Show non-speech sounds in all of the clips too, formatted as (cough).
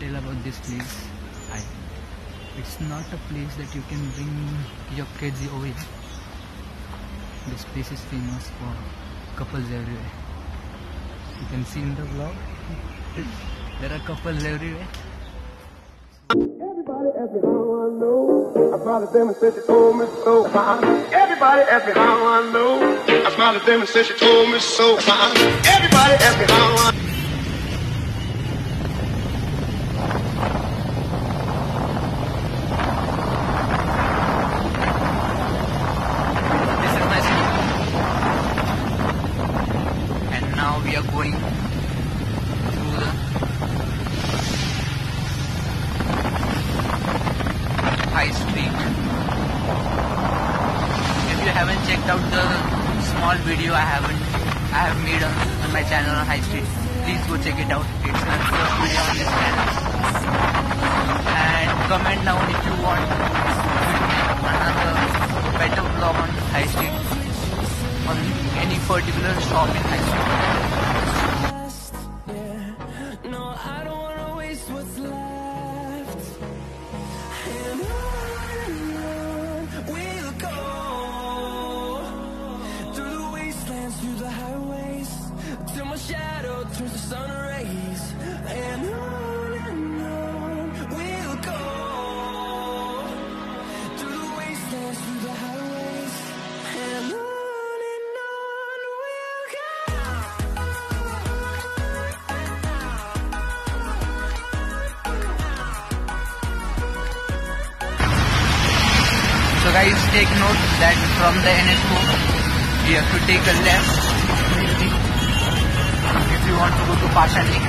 tell about this place. I, it's not a place that you can bring your kids away. This place is famous for couples everywhere. You can see in the vlog, (laughs) there are couples everywhere. Everybody ask me how I know. I smiled at them and said she told me so. Everybody ask me how I know. I them and said she told me so. Everybody me how This is my city. And now we are going through the high street. If you haven't checked out the small video I haven't I have made on, on my channel on high street, please go check it out. It's my first video on this channel. And comment down if you want another better vlog on high street on any particular shop in high street. So guys, take note that from the NH4, you have to take a left if you want to go to Pashan Lake.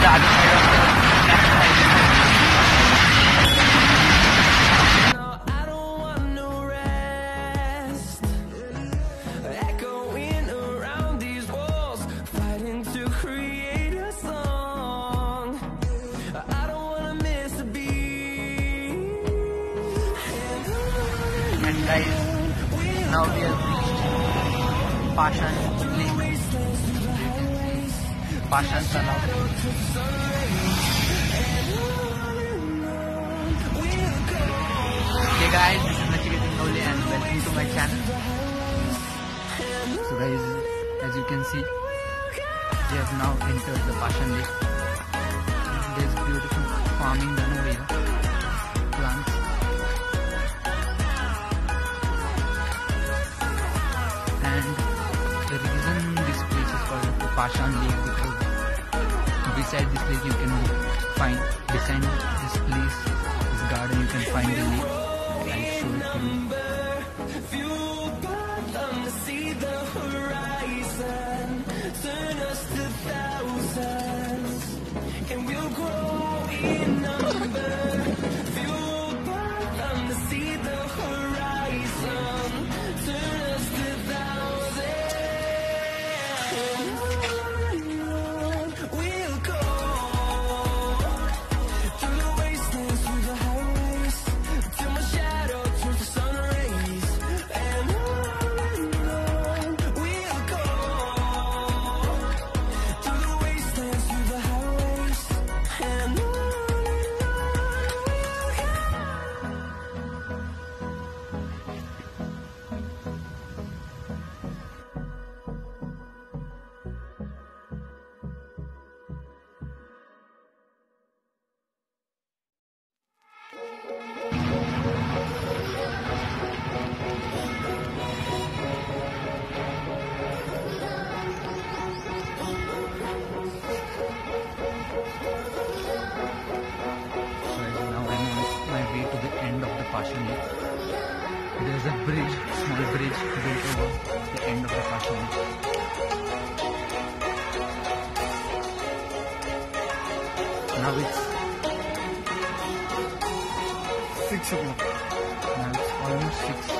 That is the other side of the welcome to my channel. So guys, as you can see, we have now entered the Pashan Lake. There's beautiful farming done over here. Plants. And the reason this place is called the Pashan Lake because beside this lake you can find, beside this place, this garden you can find the lake. I'll show it to you. which later was the end of the fashion. Now it's 6 o'clock. Now it's almost 6.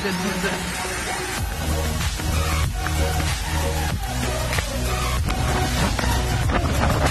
Thank you.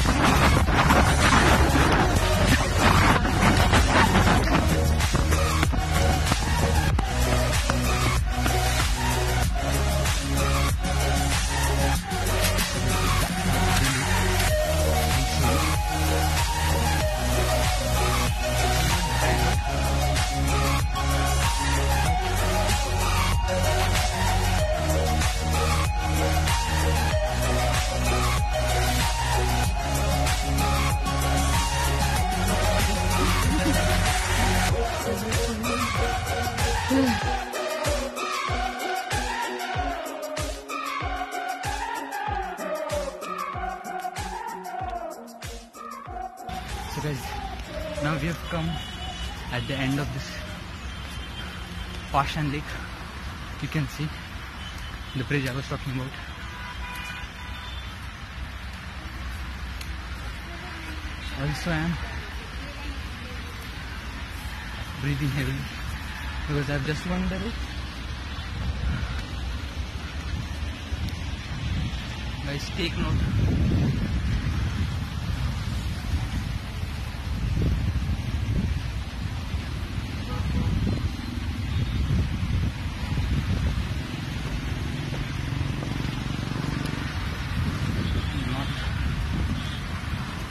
Pashan Lake. You can see the bridge I was talking about. Also I am breathing heavily because I've just won the race. Guys, take note.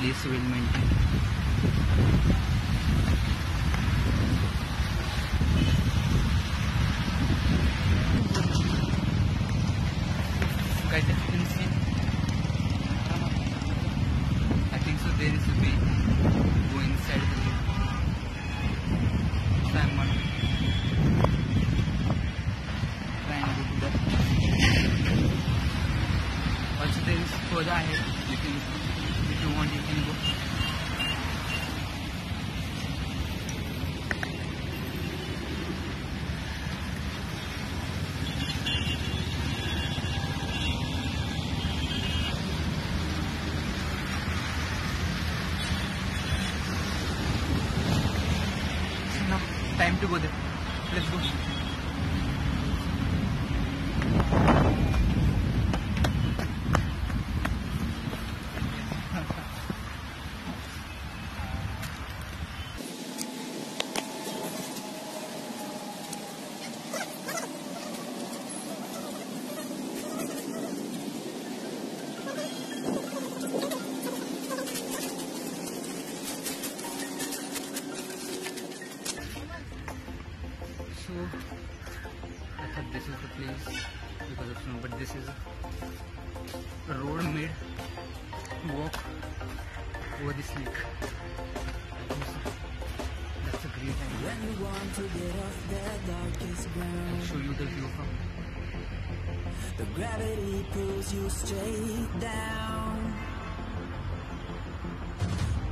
isso will maintain show you the view from the gravity pulls you straight down.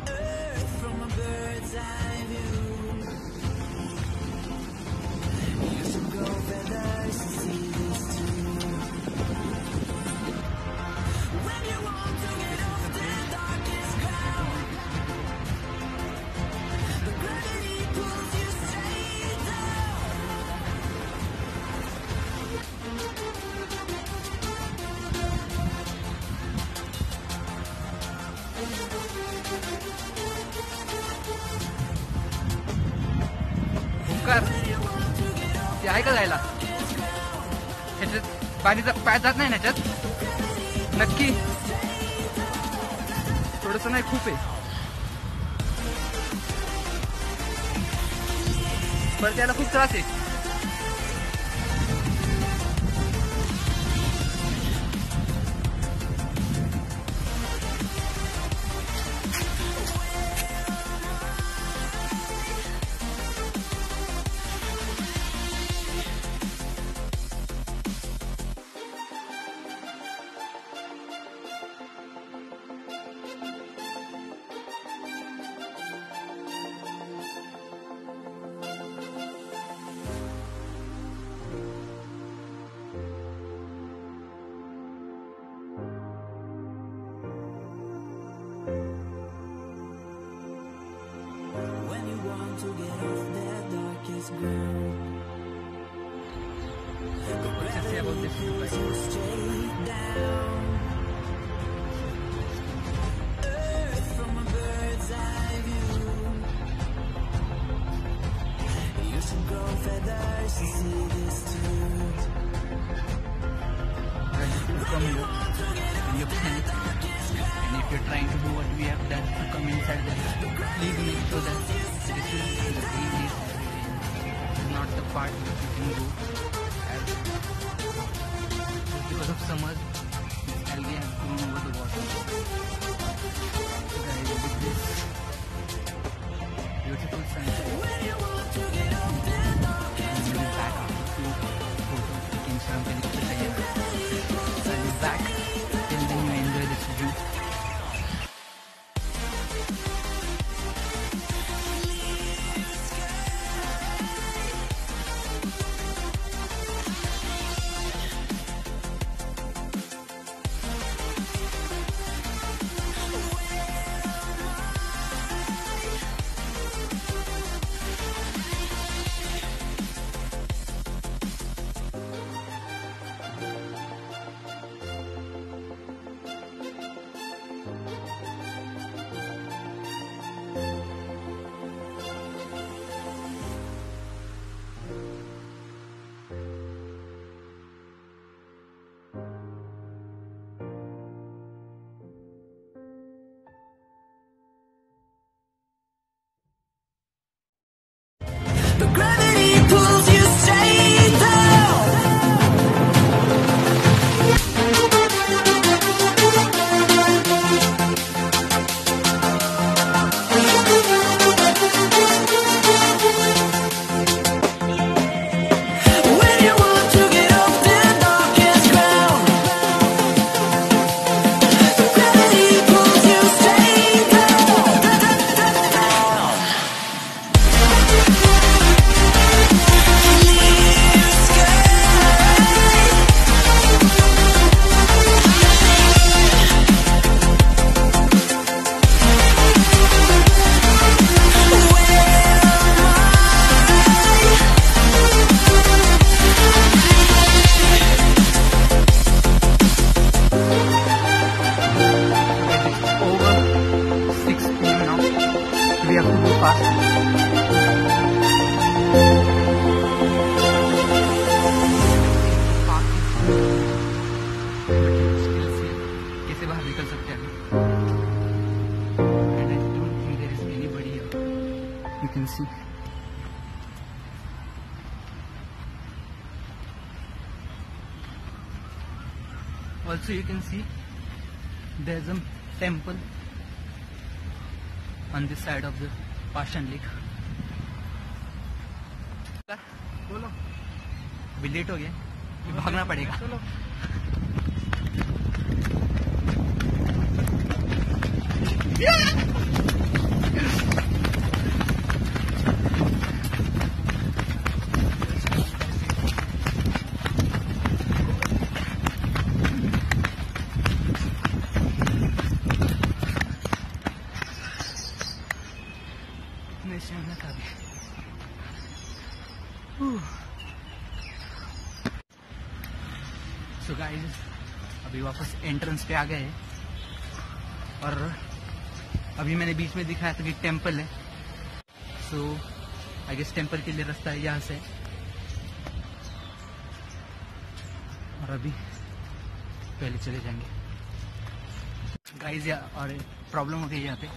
Earth from a bird's eye view. आहे का जायला? ह्याच्यात पाणीचा पाय जात नाही ना ह्याच्यात? नक्की. थोडस नाही खूप आहे. परत त्याला खूप त्रास आहे. is good. Gracias, Guru and because of summer algae have grown over the water. You can see. Also, you can see there's a temple on this side of the Pashan लिख। बोलो। अभी लेट हो गया भागना पड़ेगा। चलो। (laughs) इतने मेहनत आ गई सो गाइस अभी वापस एंट्रेंस पे आ गए। और अभी मैंने बीच में दिखाया था कि टेंपल है। सो आई गेस टेंपल के लिए रास्ता है यहाँ से। और अभी पहले चले जाएँगे। गाइस और प्रॉब्लम हो गई यहाँ पे।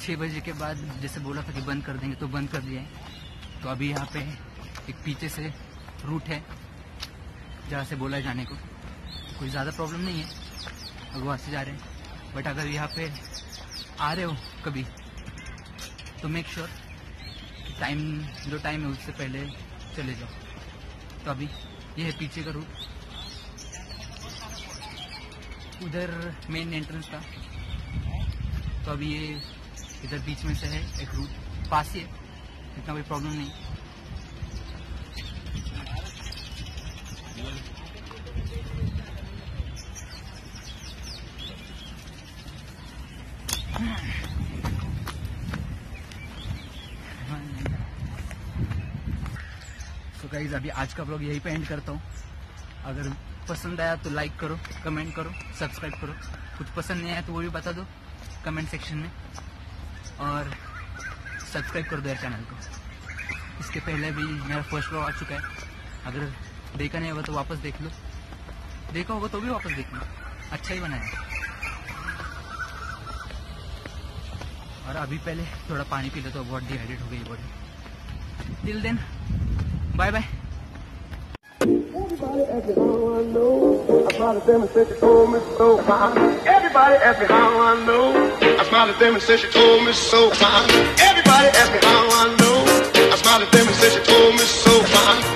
छः बजे के बाद जैसे बोला था कि बंद कर देंगे तो बंद कर दिया है। तो अभी यहाँ पे एक पीछे से रूट है, जहाँ से बोला जाने को। कोई ज़्यादा प्रॉब्लम नहीं है अगर वहाँ से जा रहे हैं। बट अगर यहाँ पे आ रहे हो कभी तो मेक श्योर टाइम जो टाइम है उससे पहले चले जाओ। तो अभी ये है पीछे का रूट उधर मेन एंट्रेंस था। तो अभी ये इधर बीच में से है एक रूट पास ही है। इतना कोई प्रॉब्लम नहीं। सो गाइज़ अभी आज का ब्लॉग यहीं पे एंड करता हूँ। अगर पसंद आया तो लाइक करो कमेंट करो सब्सक्राइब करो। कुछ पसंद नहीं आया तो वो भी बता दो कमेंट सेक्शन में। और सब्सक्राइब कर दो यार चैनल को इसके पहले भी मेरा फ़र्स्ट ब्लॉग आ चुका है अगर देखा नहीं होगा तो वापस देख लो देखा होगा तो भी वापस देख लो अच्छा ही बनाया और अभी पहले थोड़ा पानी पी लो तो बहुत डिहाइड्रेट हो गई body till then bye bye Everybody ask me how I know. I smiled at them and said she told me so fine. Everybody ask me how I know. I smiled at them and said she told me so fine. Everybody ask me how I know. I smiled at them and said she told me so fine.